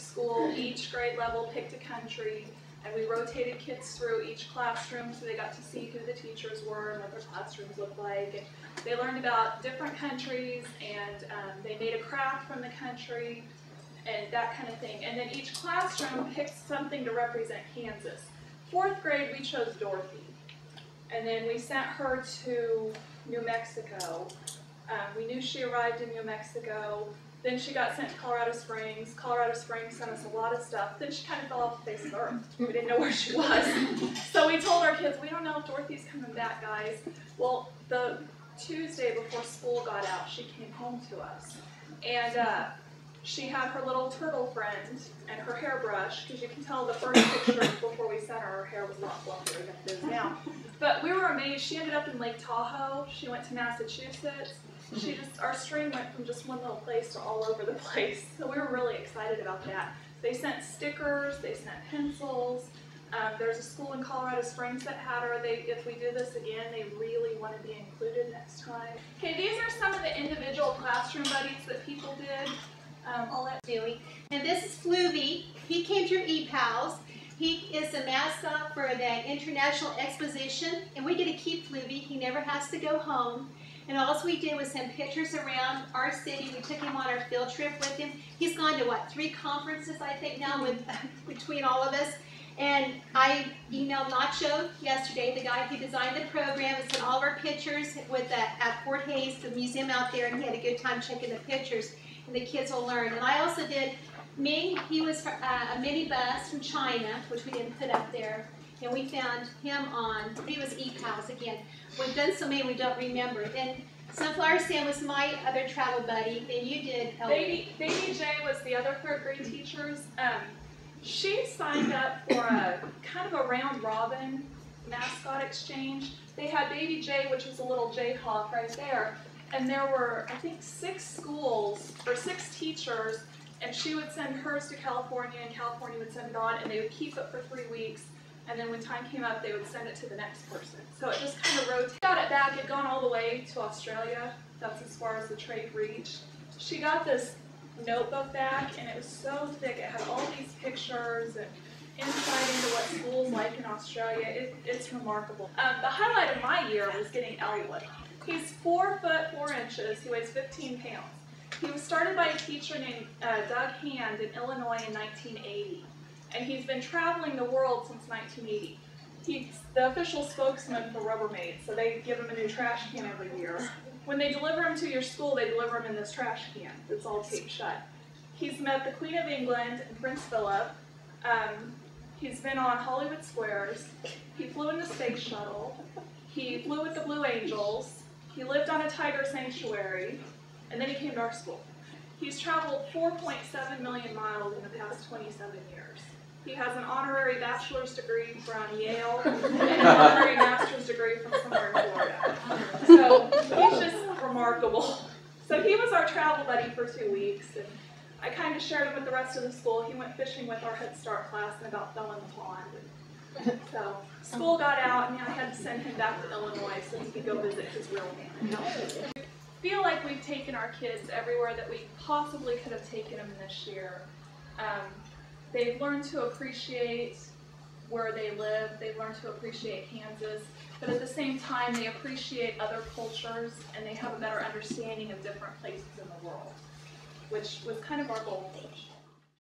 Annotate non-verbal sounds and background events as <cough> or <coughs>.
school, each grade level picked a country, and we rotated kids through each classroom so they got to see who the teachers were and what their classrooms looked like. And they learned about different countries, and um, they made a craft from the country, and that kind of thing. And then each classroom picked something to represent Kansas. Fourth grade, we chose Dorothy. And then we sent her to New Mexico. Um, we knew she arrived in New Mexico. Then she got sent to Colorado Springs. Colorado Springs sent us a lot of stuff. Then she kind of fell off the face of the earth. We didn't know where she was. <laughs> So we told our kids, we don't know if Dorothy's coming back, guys. Well, the Tuesday before school got out, she came home to us. And uh, she had her little turtle friend and her hairbrush, because you can tell the first picture <coughs> before we sent her, her hair was a lot fluffier than it is now. But we were amazed. She ended up in Lake Tahoe. She went to Massachusetts. She just our string went from just one little place to all over the <laughs> place. So we were really excited about that. They sent stickers. They sent pencils. Um, there's a school in Colorado Springs that had her. They, if we do this again, they really want to be included next time. Okay, these are some of the individual classroom buddies that people did. Um, I'll let doing. And this is Fluvi. He came through ePals. He is the mascot for the International Exposition, and we get to keep Fluvi. He never has to go home. And all we did was send pictures around our city. We took him on our field trip with him. He's gone to what, three conferences, I think, now with <laughs> between all of us. And I emailed Nacho yesterday, the guy who designed the program, and sent all of our pictures with at Fort Hays, the museum out there, and he had a good time checking the pictures. The kids will learn. And I also did Ming, he was uh, a minibus from China, which we didn't put up there. And we found him on, he was ePals again. We've done so many we don't remember. And Sunflower Sam was my other travel buddy, and you did. Baby, Baby J was the other third grade teachers. Um, she signed up for a kind of a round robin mascot exchange. They had Baby J, which was a little Jayhawk right there, and there were I think six schools or six teachers, and she would send hers to California, and California would send it on, and they would keep it for three weeks. And then when time came up, they would send it to the next person. So it just kind of rotated. Got it back. It gone all the way to Australia. That's as far as the trade reached. She got this notebook back, and it was so thick. It had all these pictures and insight into what school's like in Australia. It, it's remarkable. Um, the highlight of my year was getting Elwood. He's four foot four inches. He weighs 15 pounds. He was started by a teacher named uh, Doug Hand in Illinois in 1980 and he's been traveling the world since 1980. He's the official spokesman for Rubbermaid, so they give him a new trash can every year. When they deliver him to your school, they deliver him in this trash can that's all taped shut. He's met the Queen of England and Prince Philip. Um, he's been on Hollywood Squares. He flew in the space shuttle. He flew with the Blue Angels. He lived on a tiger sanctuary, and then he came to our school. He's traveled 4.7 million miles in the past 27 years. He has an honorary bachelor's degree from Yale and an honorary master's degree from somewhere in Florida. So he's just remarkable. So he was our travel buddy for two weeks, and I kind of shared him with the rest of the school. He went fishing with our Head Start class and about fell in the pond. <laughs> So school got out, and I had to send him back to Illinois so he could go visit his real family. Feel like we've taken our kids everywhere that we possibly could have taken them this year. Um, They've learned to appreciate where they live, they've learned to appreciate Kansas, but at the same time, they appreciate other cultures and they have a better understanding of different places in the world, which was kind of our goal.